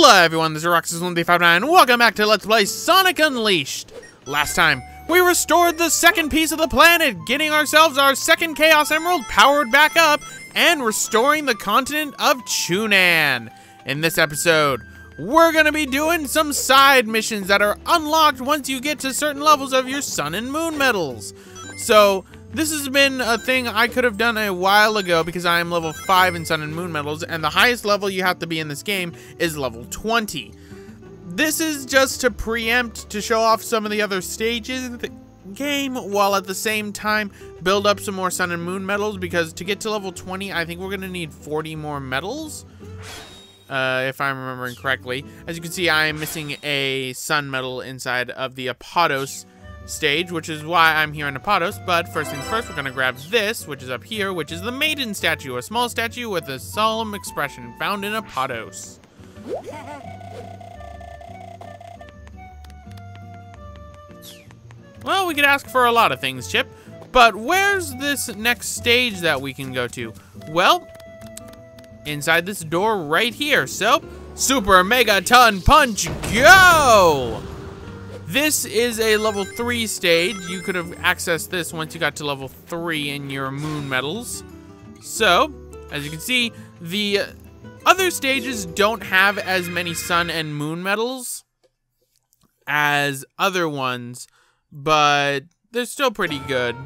Hello everyone, this is Roxas1359 and welcome back to Let's Play Sonic Unleashed. Last time, we restored the second piece of the planet, getting ourselves our second Chaos Emerald powered back up, and restoring the continent of Chunan. In this episode, we're gonna be doing some side missions that are unlocked once you get to certain levels of your Sun and Moon medals. So, this has been a thing I could have done a while ago because I am level 5 in Sun and Moon medals, and the highest level you have to be in this game is level 20. This is just to preempt to show off some of the other stages of the game, while at the same time build up some more Sun and Moon medals, because to get to level 20, I think we're going to need 40 more medals. Uh, if I'm remembering correctly. As you can see, I am missing a Sun medal inside of the Apotos stage, which is why I'm here in Apotos. But first things first, we're gonna grab this, which is up here, which is the Maiden statue, a small statue with a solemn expression found in Apotos. Well, we could ask for a lot of things, Chip. But where's this next stage that we can go to? Well, inside this door right here. So, Super Mega Ton Punch, go! This is a level 3 stage. You could have accessed this once you got to level 3 in your moon medals. So, as you can see, the other stages don't have as many sun and moon medals as other ones, but they're still pretty good.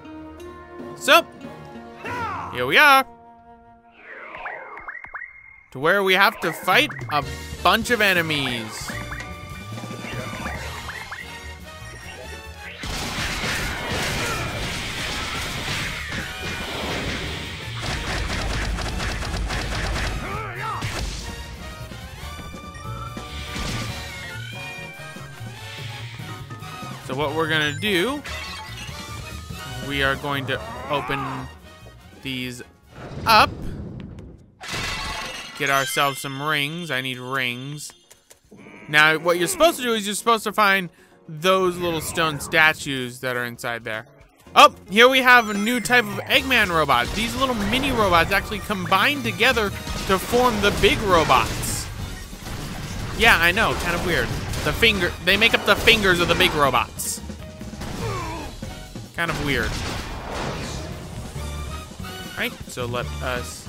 So, here we are. To where we have to fight a bunch of enemies. So what we're gonna do, we are going to open these up. Get ourselves some rings. I need rings. Now, what you're supposed to do is you're supposed to find those little stone statues that are inside there. Oh, here we have a new type of Eggman robot. These little mini robots actually combine together to form the big robots. Yeah, I know, kind of weird. The finger, they make up the fingers of the big robots. Kind of weird. Right, so let us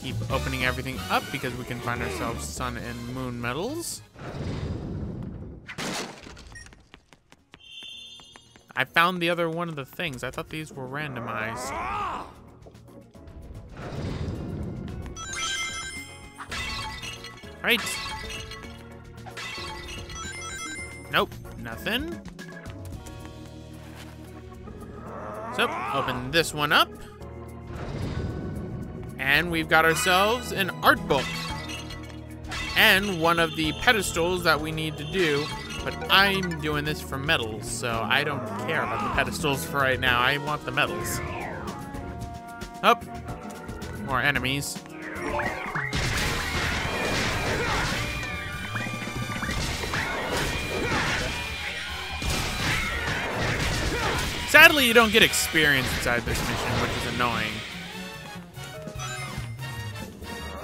keep opening everything up because we can find ourselves sun and moon medals. I found the other one of the things. I thought these were randomized. Right. Nope, nothing. So, open this one up. And we've got ourselves an art book. And one of the pedestals that we need to do. But I'm doing this for medals, so I don't care about the pedestals for right now. I want the medals. Oh, more enemies. Sadly, you don't get experience inside this mission, which is annoying.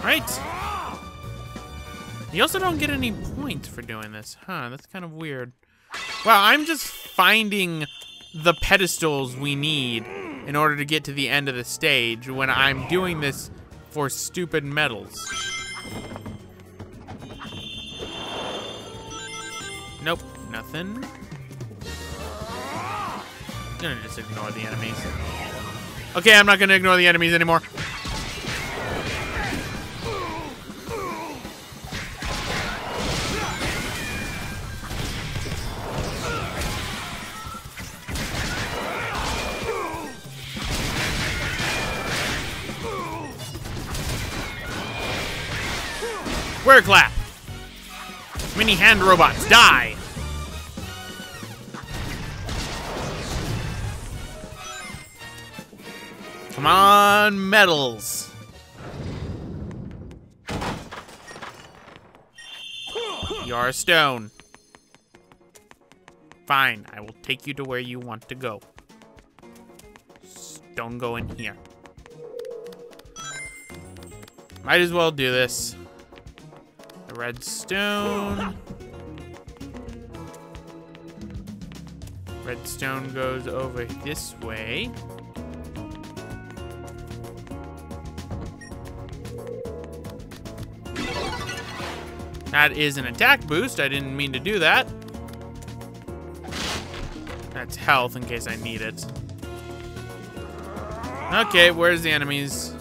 Right? You also don't get any points for doing this. Huh, that's kind of weird. Wow, I'm just finding the pedestals we need in order to get to the end of the stage when I'm doing this for stupid medals. Nope, nothing. Gonna just ignore the enemies. Okay, I'm not gonna ignore the enemies anymore. Square clap! Mini hand robots, die! On, medals! You're a stone. Fine, I will take you to where you want to go. Don't go in here. Might as well do this. The redstone. Redstone goes over this way. That is an attack boost. I didn't mean to do that. That's health in case I need it. Okay, where's the enemies?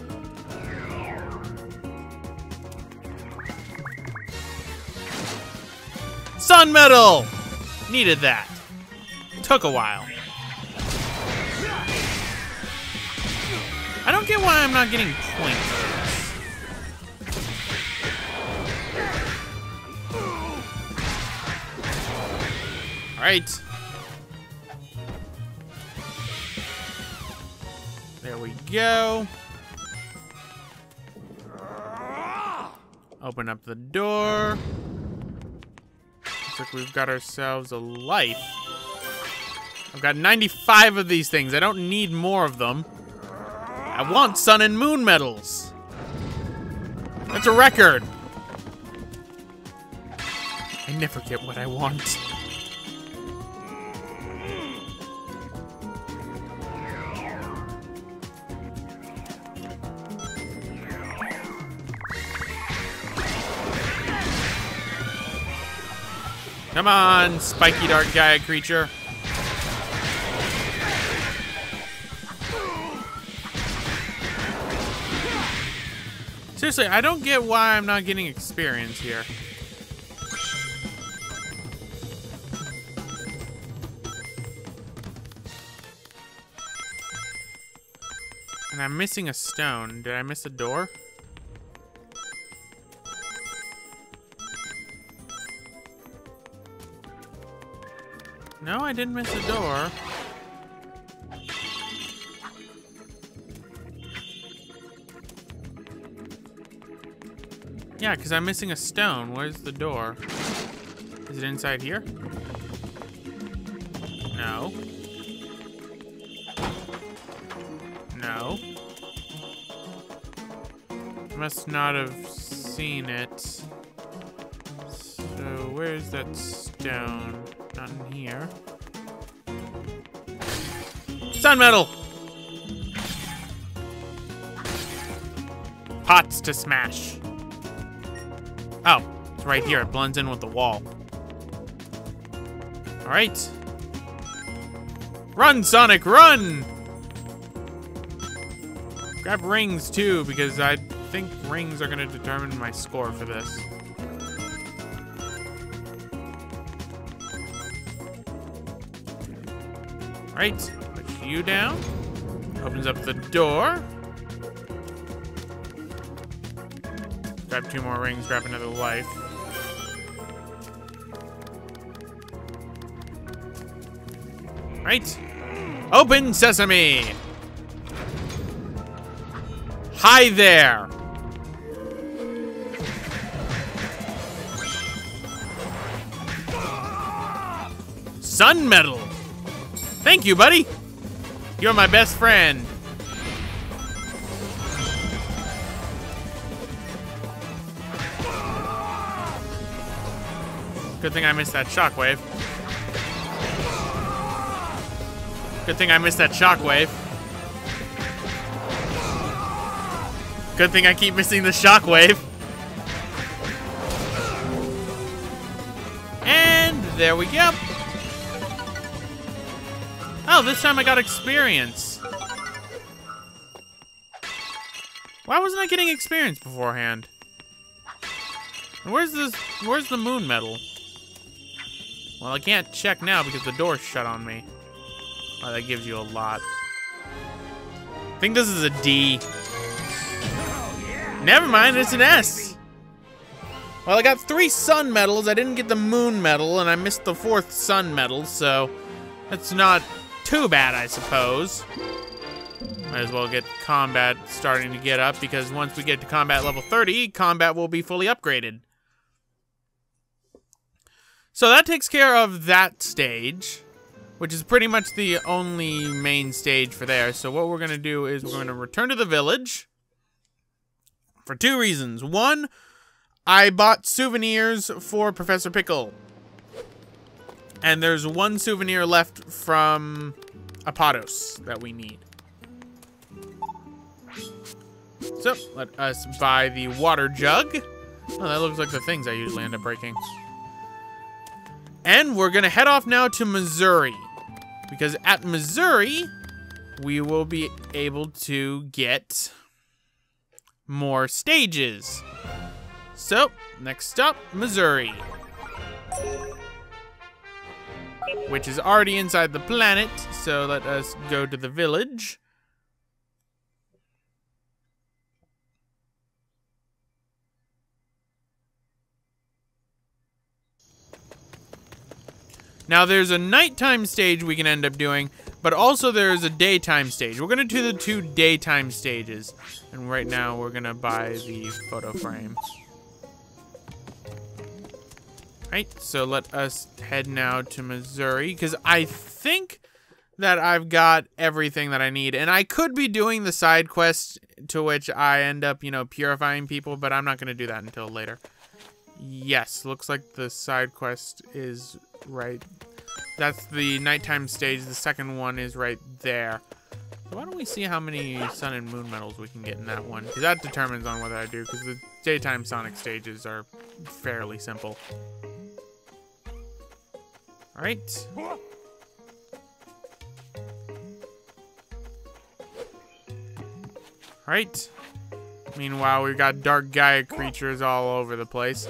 Sun Medal! Needed that. Took a while. I don't get why I'm not getting points. Alright. There we go. Open up the door. Looks like we've got ourselves a life. I've got 95 of these things. I don't need more of them. I want sun and moon medals. That's a record. I never get what I want. Come on, spiky dart guy creature. Seriously, I don't get why I'm not getting experience here. And I'm missing a stone. Did I miss a door? No, I didn't miss a door. Yeah, because I'm missing a stone. Where's the door? Is it inside here? No. No. Must not have seen it. So, where's that stone? In here. Sun medal! Pots to smash. Oh, it's right here. It blends in with the wall. Alright. Run, Sonic, run! Grab rings, too, because I think rings are going to determine my score for this. Right, push you down. Opens up the door. Grab two more rings, grab another life. Right. Open sesame! Hi there! Sun Medal! Thank you, buddy. You're my best friend. Good thing I missed that shockwave. Good thing I missed that shockwave. Good thing I keep missing the shockwave. And there we go. Oh, this time I got experience. Why wasn't I getting experience beforehand? where's this? Where's the moon medal? Well, I can't check now because the door's shut on me. Oh, that gives you a lot. I think this is a D. Never mind, it's an S. Well, I got three sun medals. I didn't get the moon medal, and I missed the fourth sun medal, so that's not too bad, I suppose. Might as well get combat starting to get up because once we get to combat level 30, combat will be fully upgraded. So that takes care of that stage, which is pretty much the only main stage for there. So what we're going to do is we're going to return to the village for two reasons. One, I bought souvenirs for Professor Pickle. And there's one souvenir left from Apotos that we need. So, let us buy the water jug. Oh, that looks like the things I usually end up breaking. And we're going to head off now to Mazuri. Because at Mazuri, we will be able to get more stages. So, next up, Mazuri. Which is already inside the planet, so let us go to the village. Now, there's a nighttime stage we can end up doing, but also there's a daytime stage. We're to do the two daytime stages. And right now, we're to buy the photo frame. Right, so let us head now to Mazuri, because I think that I've got everything that I need. And I could be doing the side quest to which I end up, you know, purifying people, but I'm not going to do that until later. Yes, looks like the side quest is right. That's the nighttime stage. The second one is right there. So why don't we see how many sun and moon medals we can get in that one? Because that determines on whether I do, because the daytime Sonic stages are fairly simple. Alright. Alright. Meanwhile, we've got Dark Gaia creatures all over the place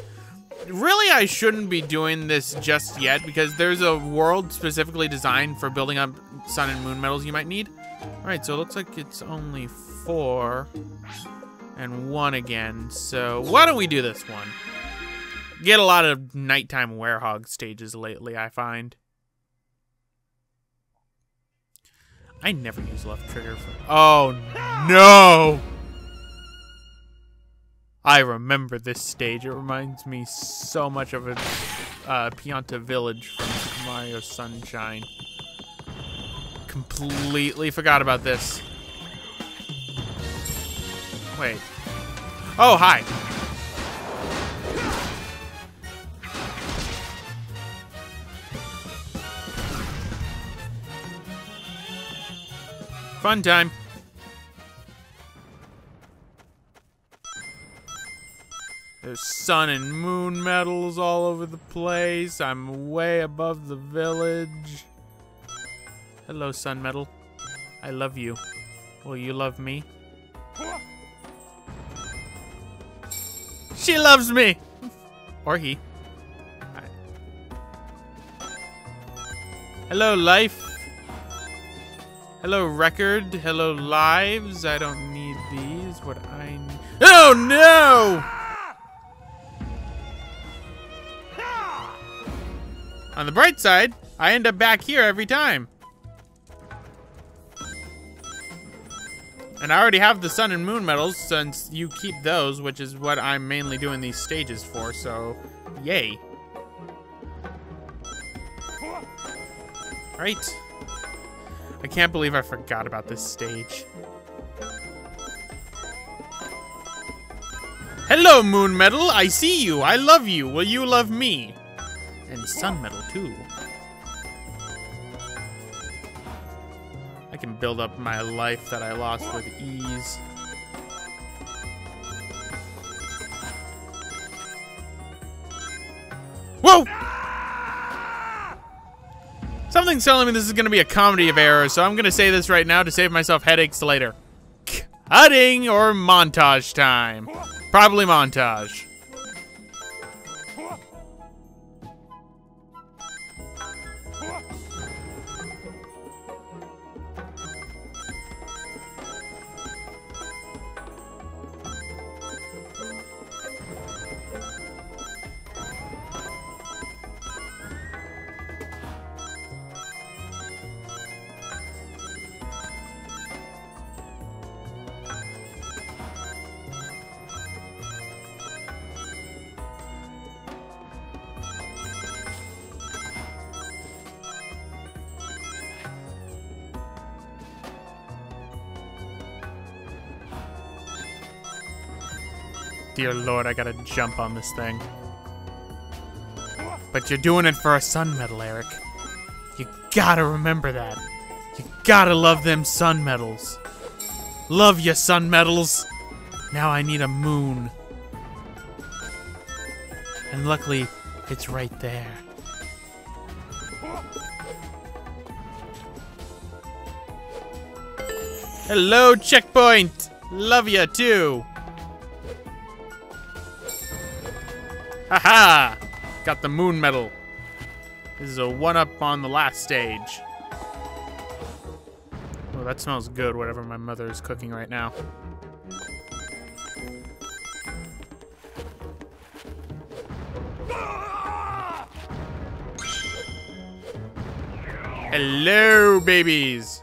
really I shouldn't be doing this just yet because there's a world specifically designed for building up sun and moon medals you might need. Alright, so it looks like it's only four and one again. So why don't we do this one? Get a lot of nighttime werehog stages lately, I find. I never use left trigger for... Oh, no! I remember this stage. It reminds me so much of a uh, Pianta Village from Mario Sunshine. Completely forgot about this. Wait. Oh, hi. Fun time. There's sun and moon medals all over the place. I'm way above the village. Hello, sun medal. I love you. Will you love me? She loves me! or he. Hello, life. Hello, record. Hello, lives. I don't need these. What I need. Oh, no! On the bright side, I end up back here every time. And I already have the sun and moon medals since you keep those, which is what I'm mainly doing these stages for, so yay. Right. I can't believe I forgot about this stage. Hello, Moon Medal! I see you. I love you. Will you love me? And sun Medal, too. I can build up my life that I lost with ease. Whoa! Something's telling me this is going to be a comedy of errors, so I'm going to say this right now to save myself headaches later. Cutting or montage time? Probably montage. Dear lord, I gotta jump on this thing. But you're doing it for a sun medal, Eric. You gotta remember that. You gotta love them sun medals. Love your sun medals. Now I need a moon. And luckily, it's right there. Hello, checkpoint! Love ya too! Haha! Got the moon medal. This is a one-up on the last stage. Oh, that smells good, whatever my mother is cooking right now. Hello, babies!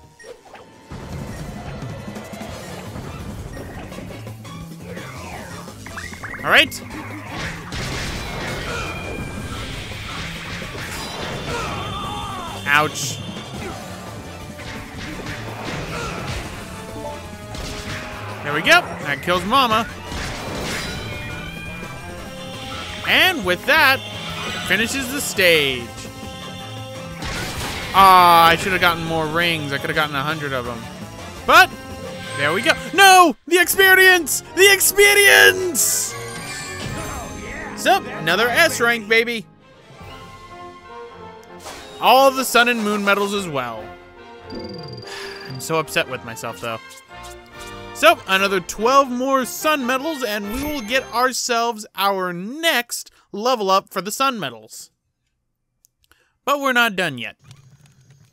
All Ouch. There we go. That kills Mama. And with that, finishes the stage. Ah, I should have gotten more rings. I could have gotten a hundred of them. But, there we go. No! The experience! The experience! So, another S rank, baby. All the sun and moon medals as well. I'm so upset with myself, though. So, another 12 more sun medals, and we will get ourselves our next level up for the sun medals. But we're not done yet.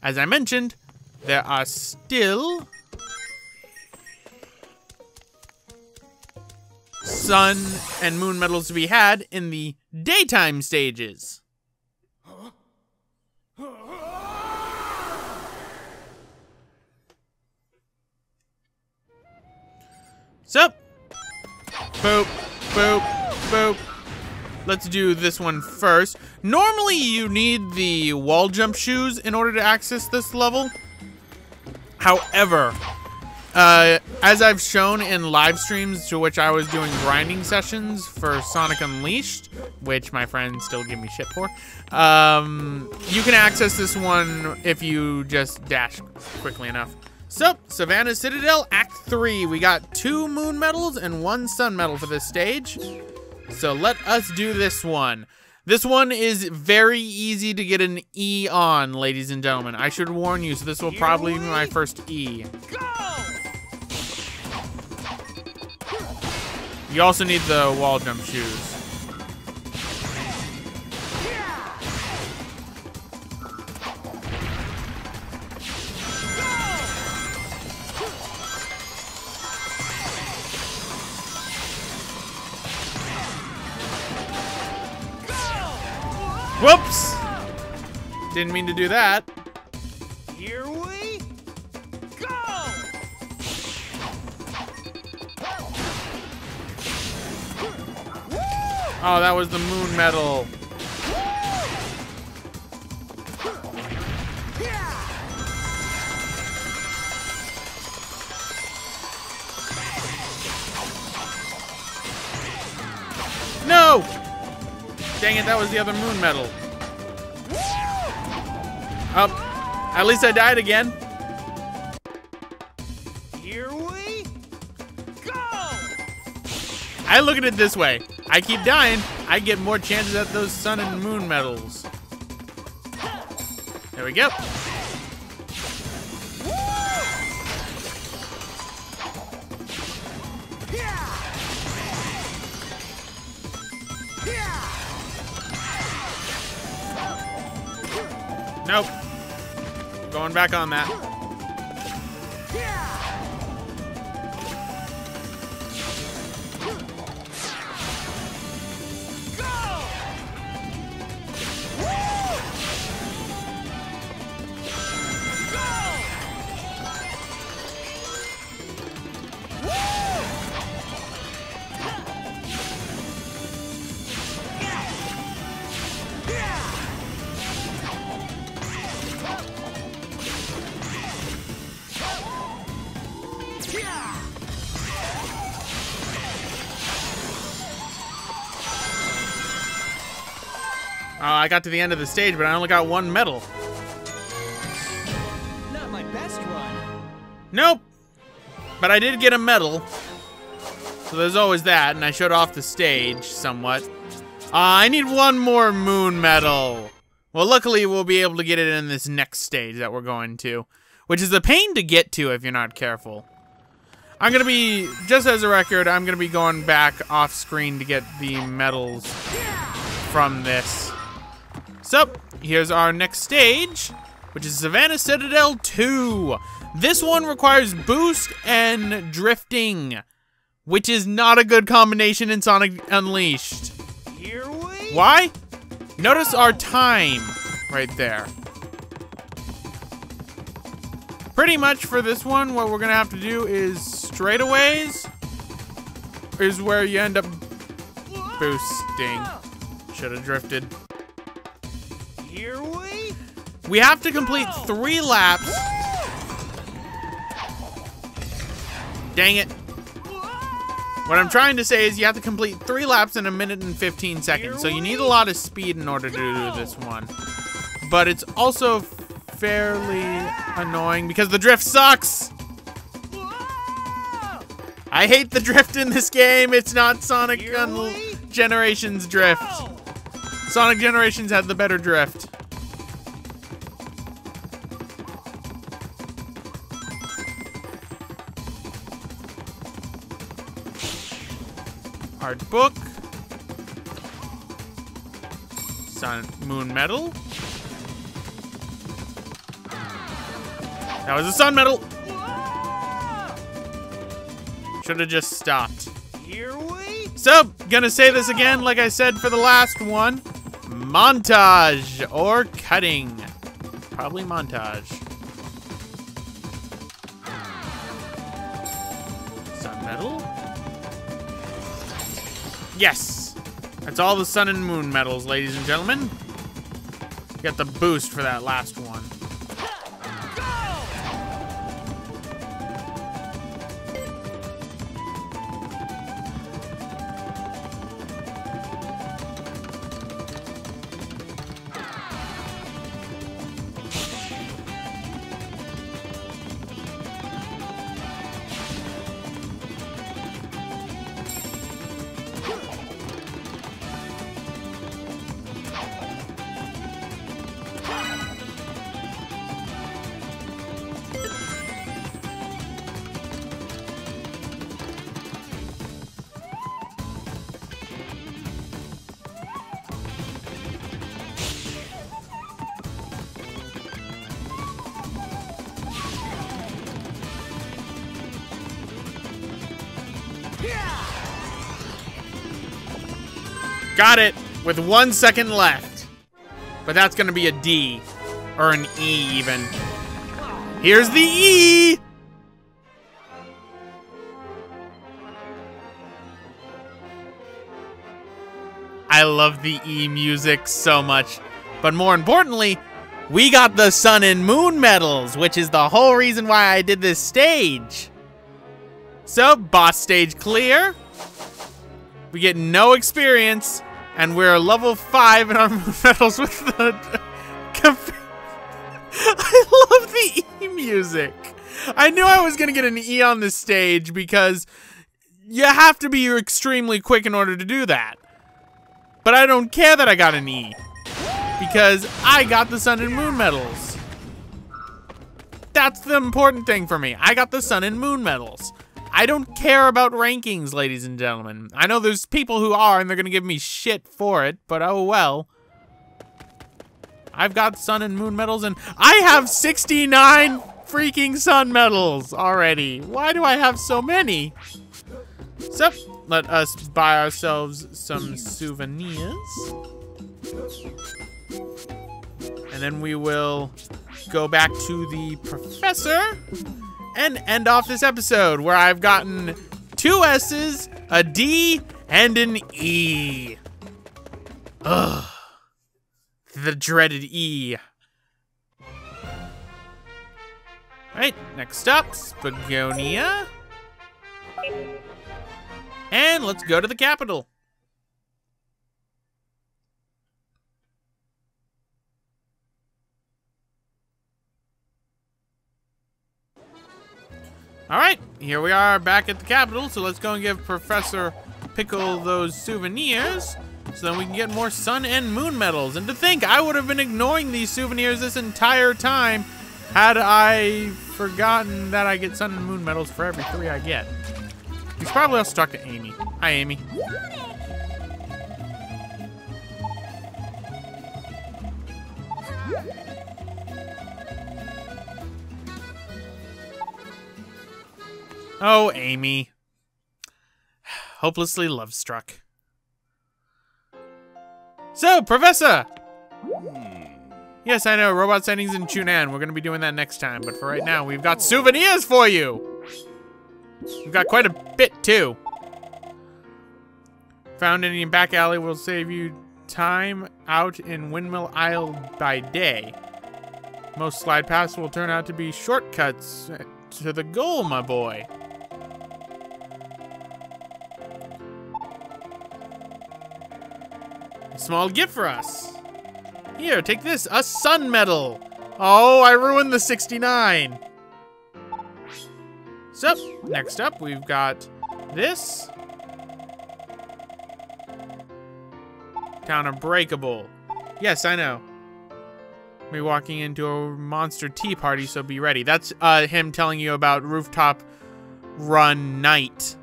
As I mentioned, there are still sun and moon medals to be had in the daytime stages. So, boop, boop, boop. Let's do this one first. Normally, you need the wall jump shoes in order to access this level. However, uh, as I've shown in live streams to which I was doing grinding sessions for Sonic Unleashed, which my friends still give me shit for, um, you can access this one if you just dash quickly enough. So, Savannah Citadel, Act 3. We got two moon medals and one sun medal for this stage. So let us do this one. This one is very easy to get an E on, ladies and gentlemen. I should warn you, so this will probably be my first E. You also need the wall jump shoes. Whoops! Didn't mean to do that. Here we go! Oh, that was the moon medal. Dang it, that was the other moon medal. Oh, at least I died again. Here we go! I look at it this way. I keep dying, I get more chances at those sun and moon medals. There we go. Going back on that. Got to the end of the stage, but I only got one medal. Not my best run. Nope. But I did get a medal. So there's always that, and I showed off the stage somewhat. Uh, I need one more moon medal. Well, luckily we'll be able to get it in this next stage that we're going to. Which is a pain to get to if you're not careful. I'm gonna be, just as a record, I'm gonna be going back off screen to get the medals from this. So, here's our next stage, which is Savannah Citadel 2. This one requires boost and drifting, which is not a good combination in Sonic Unleashed. Here we Why? Notice our time right there. Pretty much for this one, what we're gonna have to do is straightaways is where you end up boosting. Should have drifted. We have to complete three laps. Dang it. What I'm trying to say is you have to complete three laps in a minute and 15 seconds. So you need a lot of speed in order to do this one. But it's also fairly annoying because the drift sucks. I hate the drift in this game. It's not Sonic Here Un- we Generations drift. Sonic Generations had the better drift. Book. Sun Moon Medal. That was a Sun Medal. Should have just stopped. Here we So, gonna say this again, like I said for the last one. Montage or cutting. Probably montage. Sun medal. Yes! That's all the sun and moon medals, ladies and gentlemen. Got the boost for that last one. Got it with one second left. But that's gonna be a D. Or an E even. Here's the E! I love the E music so much. But more importantly, we got the Sun and Moon medals, which is the whole reason why I did this stage. So, boss stage clear. We get no experience, and we're level 5 in our medals with the... I love the E music. I knew I was to get an E on this stage because you have to be extremely quick in order to do that. But I don't care that I got an E. Because I got the Sun and Moon medals. That's the important thing for me. I got the Sun and Moon medals. I don't care about rankings, ladies and gentlemen. I know there's people who are, and they're gonna give me shit for it, but oh well. I've got Sun and Moon medals, and I have 69 freaking Sun medals already. Why do I have so many? So, let us buy ourselves some souvenirs. And then we will go back to the professor and end off this episode where I've gotten two S's, a D, and an E. Ugh. The dreaded E. Alright, next up, Spagonia. And let's go to the capital. All right, here we are back at the capital. So let's go and give Professor Pickle those souvenirs so then we can get more sun and moon medals. And to think, I would have been ignoring these souvenirs this entire time had I forgotten that I get sun and moon medals for every three I get. He's probably also talk to Amy. Hi, Amy. Oh, Amy. Hopelessly love struck. So, Professor! Hmm. Yes, I know, robot sightings in Chunan. We're gonna be doing that next time, but for right now, we've got souvenirs for you! We've got quite a bit, too. Found any back alley will save you time out in Windmill Isle by day. Most slide paths will turn out to be shortcuts to the goal, my boy. Small gift for us. Here, take this, a sun medal. Oh, I ruined the 69. So, next up, we've got this. Town Unbreakable. Yes, I know. We're walking into a monster tea party, so be ready. That's uh, him telling you about Rooftop Run Night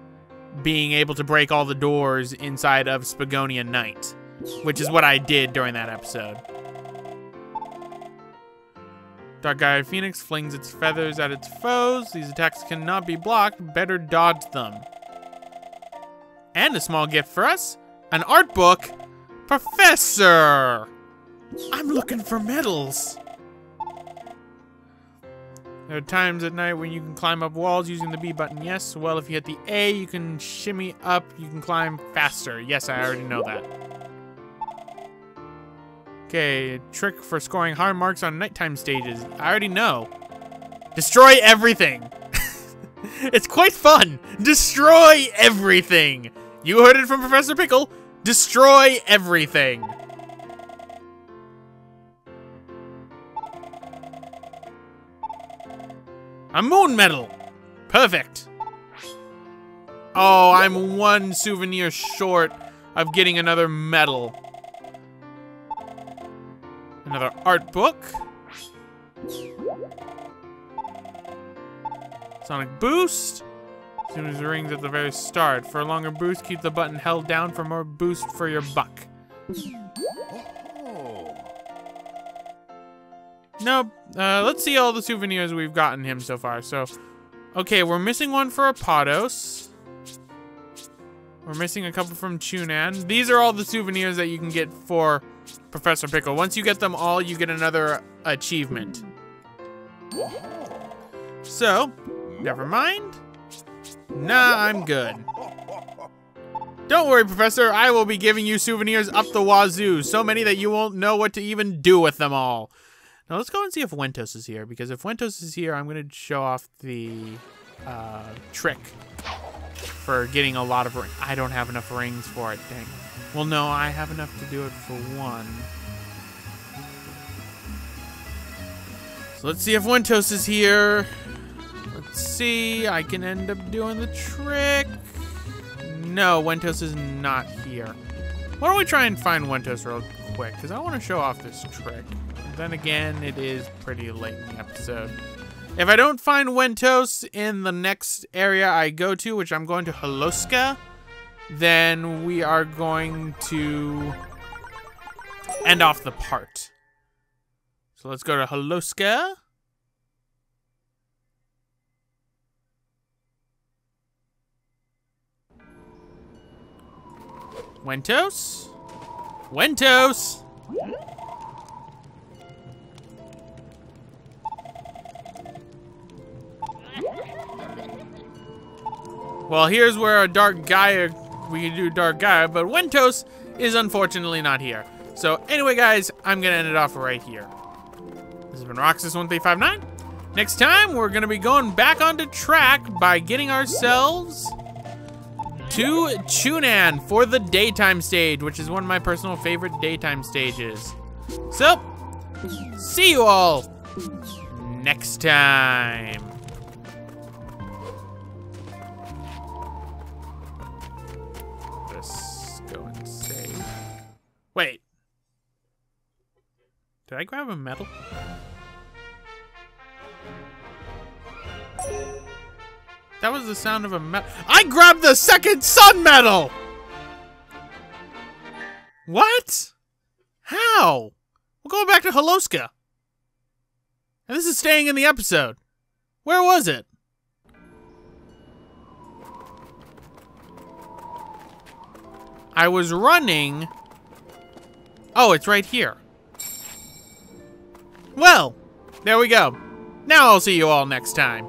being able to break all the doors inside of Spagonia Night, which is what I did during that episode. Dark Gaia Phoenix flings its feathers at its foes. These attacks cannot be blocked. Better dodge them. And a small gift for us. An art book. Professor! I'm looking for medals. There are times at night when you can climb up walls using the B button. Yes, well, if you hit the A, you can shimmy up. You can climb faster. Yes, I already know that. Okay, trick for scoring hard marks on nighttime stages. I already know. Destroy everything. it's quite fun. Destroy everything. You heard it from Professor Pickle. Destroy everything. A moon medal. Perfect. Oh, I'm one souvenir short of getting another medal. Another art book. Sonic Boost. As soon as it rings at the very start. For a longer boost, keep the button held down for more boost for your buck. Nope. Uh, let's see all the souvenirs we've gotten him so far. So, okay, we're missing one for Apotos. We're missing a couple from Chunan. These are all the souvenirs that you can get for Professor Pickle. Once you get them all, you get another achievement. So, never mind. Nah, I'm good. Don't worry, Professor. I will be giving you souvenirs up the wazoo. So many that you won't know what to even do with them all. Now let's go and see if Wentos is here, because if Wentos is here, I'm going to show off the uh, trick for getting a lot of rings. I don't have enough rings for it, dang. Well, no, I have enough to do it for one. So let's see if Wentos is here. Let's see, I can end up doing the trick. No, Wentos is not here. Why don't we try and find Wentos real quick, because I want to show off this trick. Then again, it is pretty late in the episode. If I don't find Wentos in the next area I go to, which I'm going to Holoska, then we are going to end off the part. So let's go to Holoska. Wentos? Wentos! Well, here's where a Dark Gaia, we can do Dark Gaia, but Wentos is unfortunately not here. So anyway, guys, I'm to end it off right here. This has been Roxas1359. Next time, we're to be going back onto track by getting ourselves to Chunan for the daytime stage, which is one of my personal favorite daytime stages. So, see you all next time. Did I grab a medal? That was the sound of a medal. I grabbed the second sun medal! What? How? We're going back to Holoska. And this is staying in the episode. Where was it? I was running. Oh, it's right here. Well, there we go. Now I'll see you all next time.